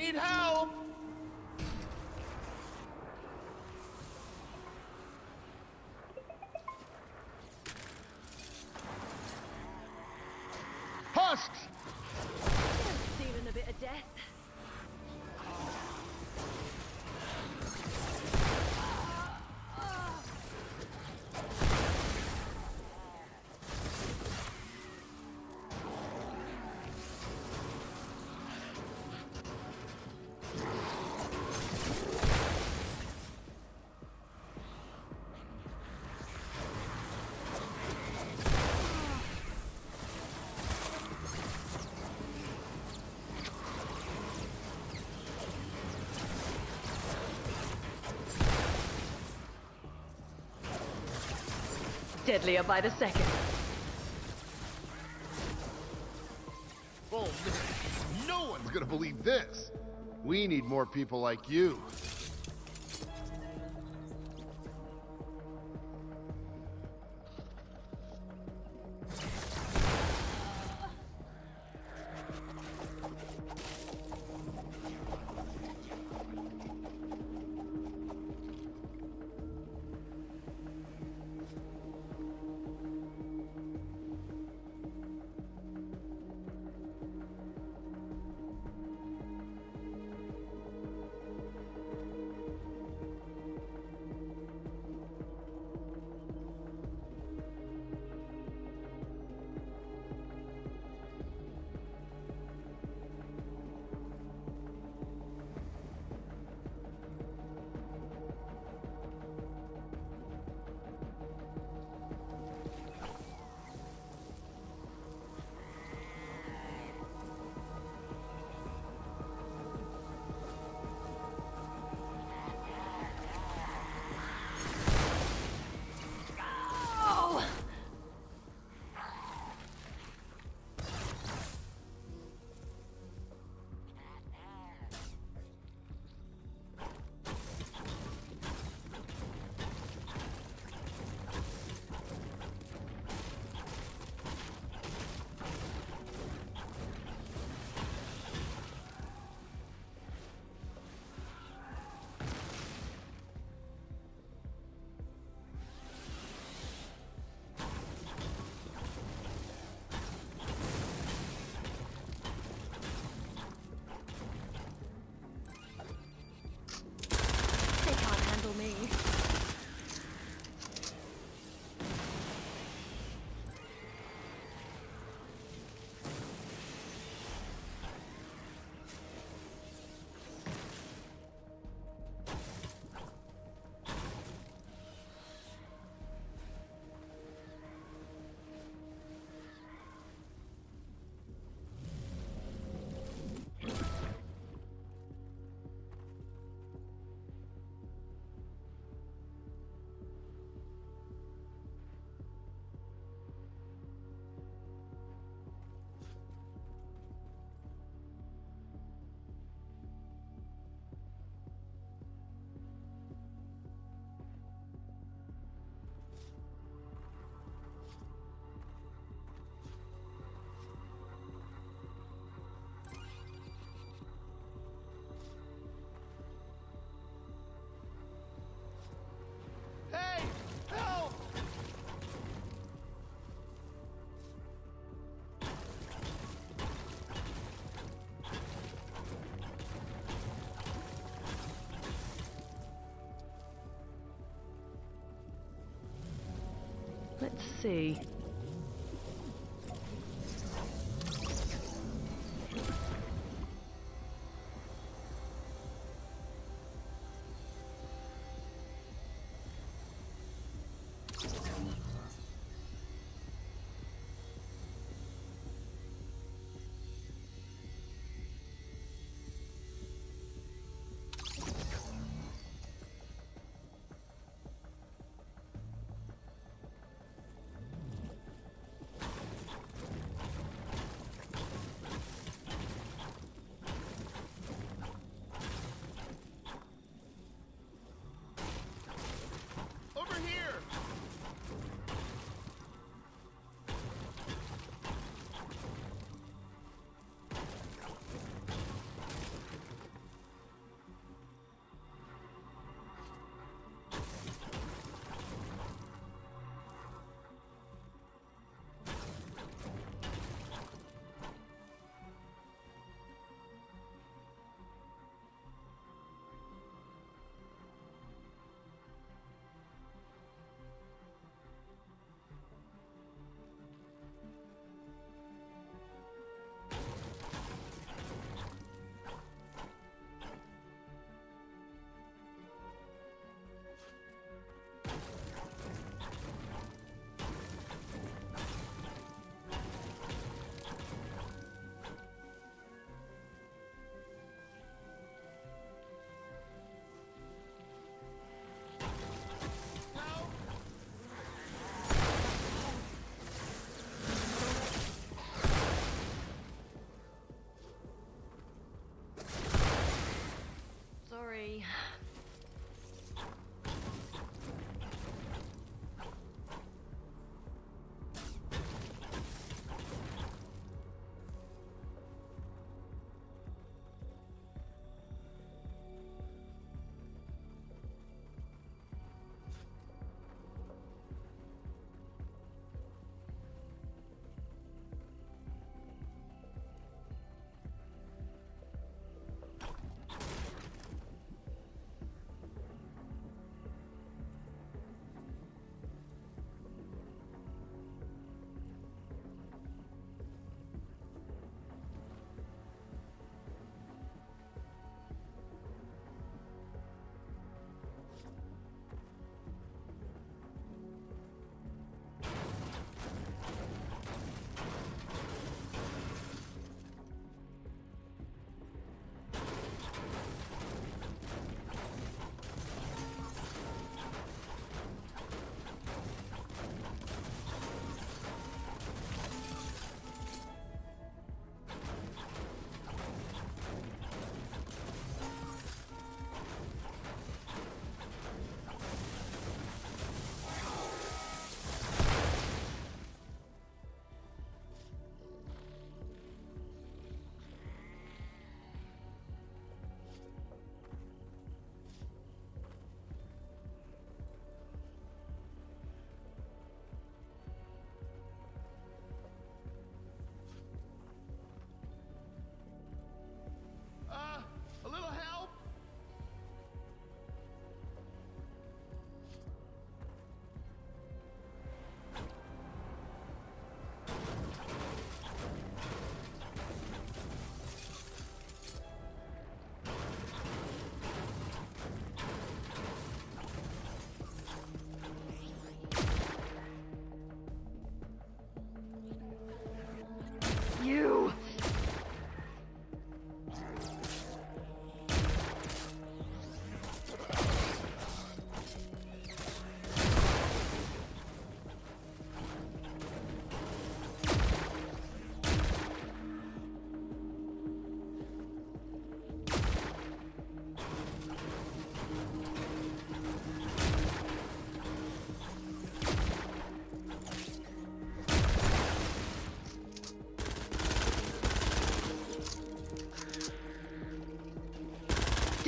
Need help! Husks! Deadlier by the second. Oh, no one's gonna believe this. We need more people like you. See.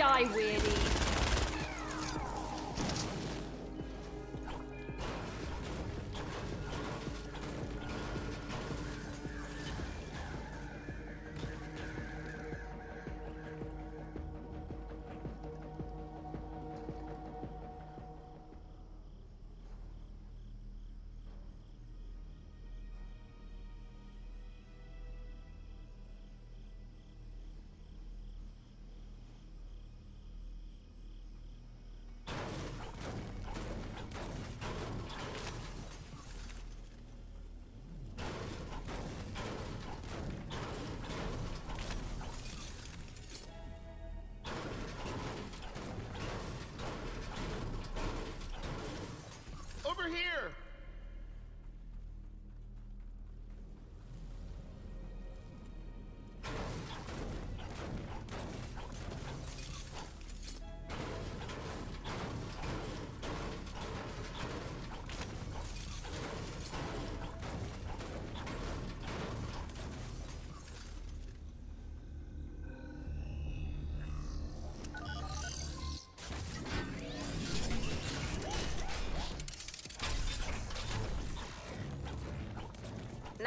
Die, weirdy.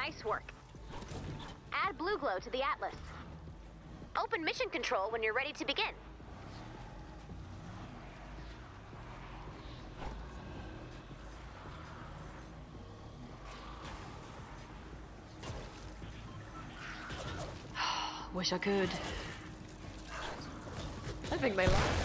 Nice work. Add BluGlo to the Atlas. Open mission control when you're ready to begin. Wish I could. I think they like.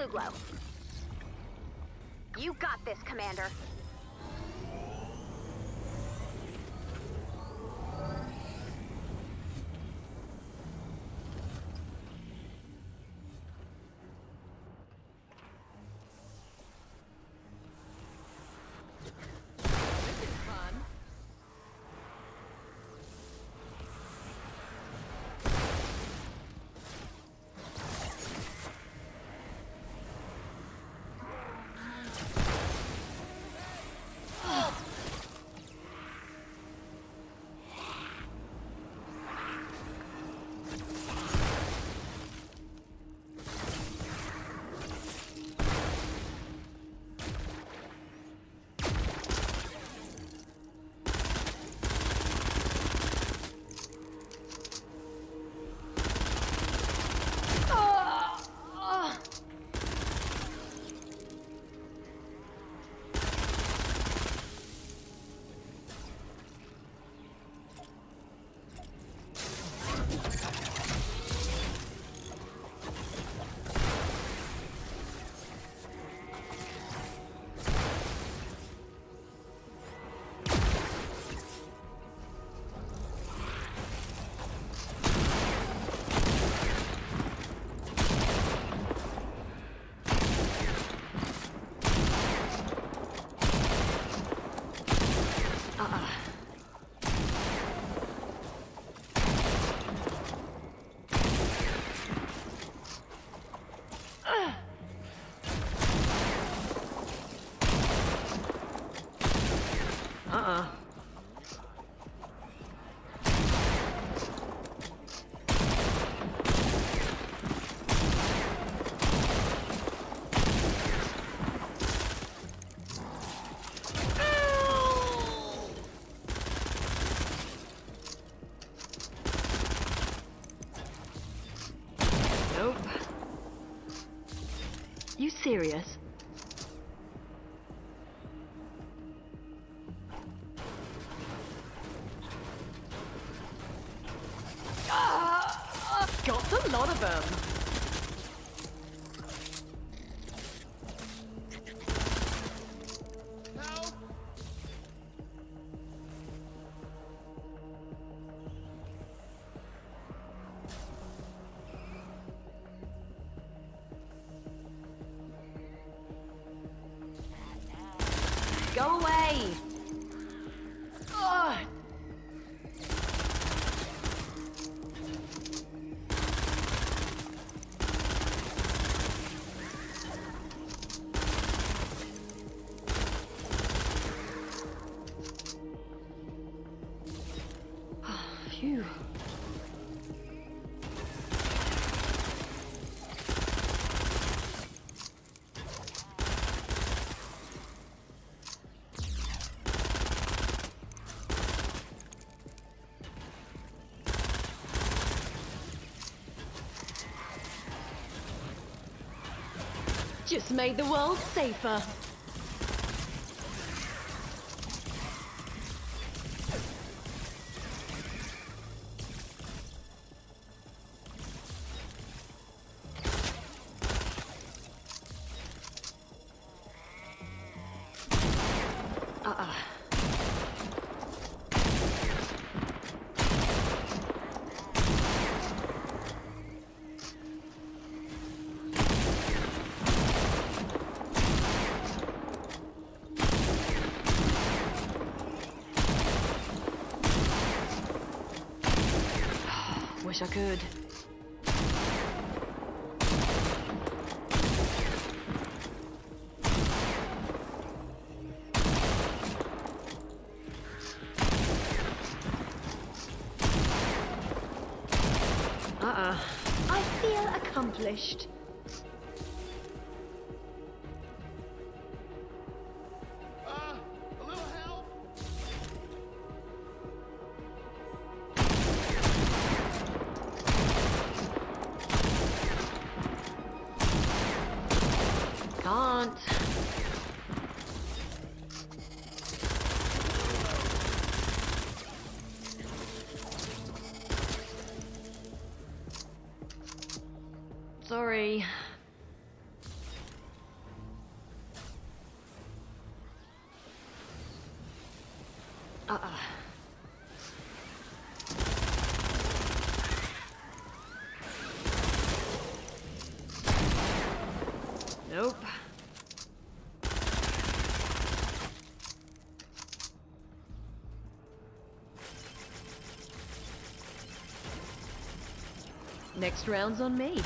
Blue glow. You got this, Commander. You serious? Just made the world safer. I Next round's on me.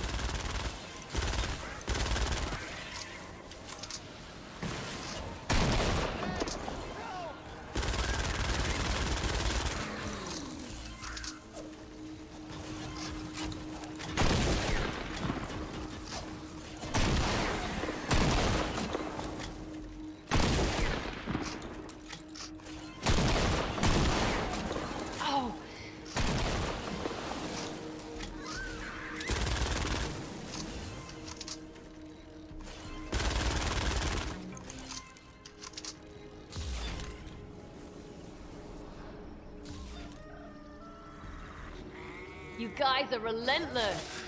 Guys are relentless.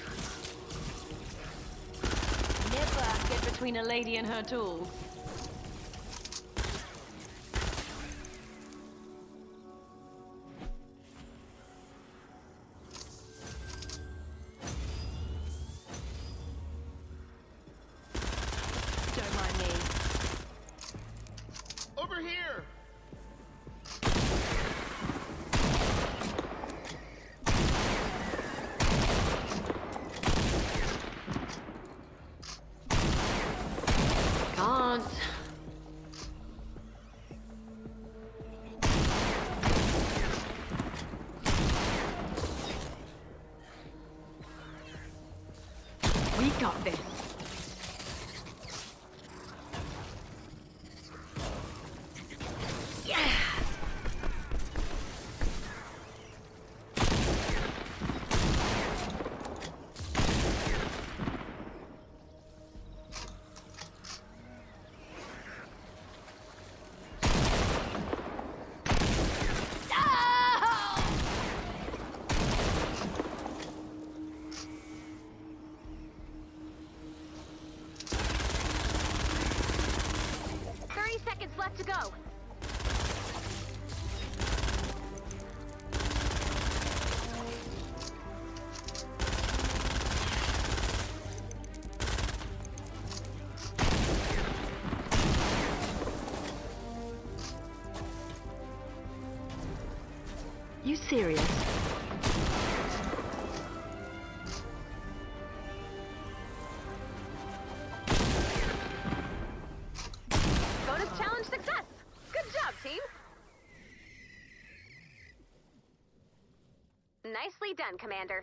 Never get between a lady and her tools. Serious? Bonus challenge success! Good job, team! Nicely done, Commander.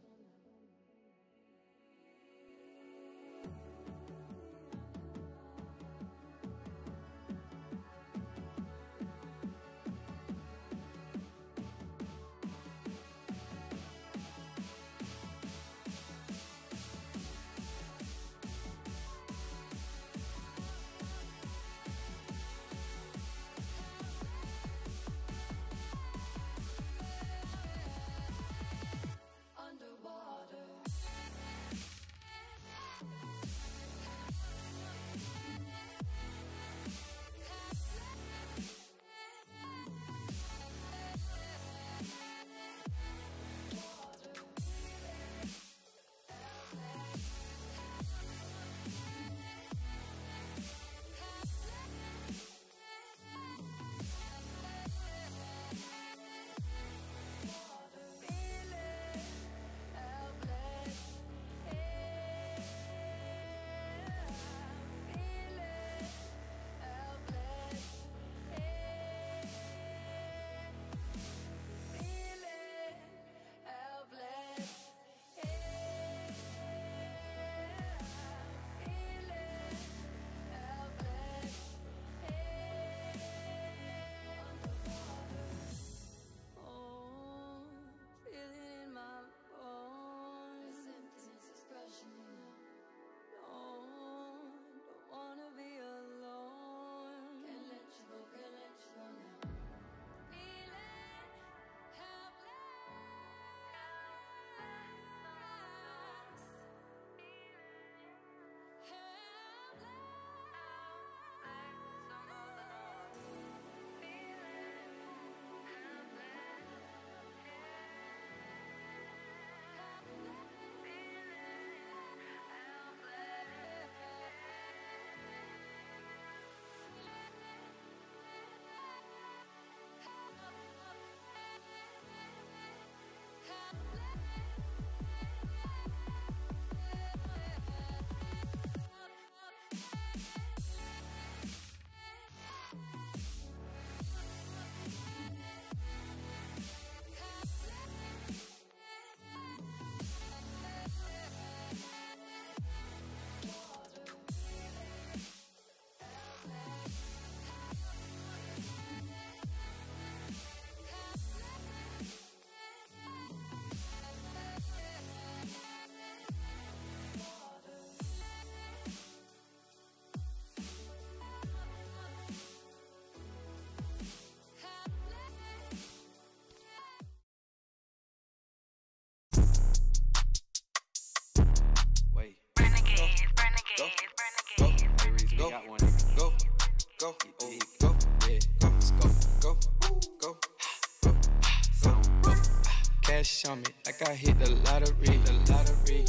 Cash on me like I hit the lottery. The lottery.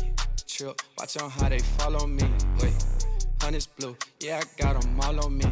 Trip, watch on how they follow me. Wait, honey's blue, yeah, I got them all on me.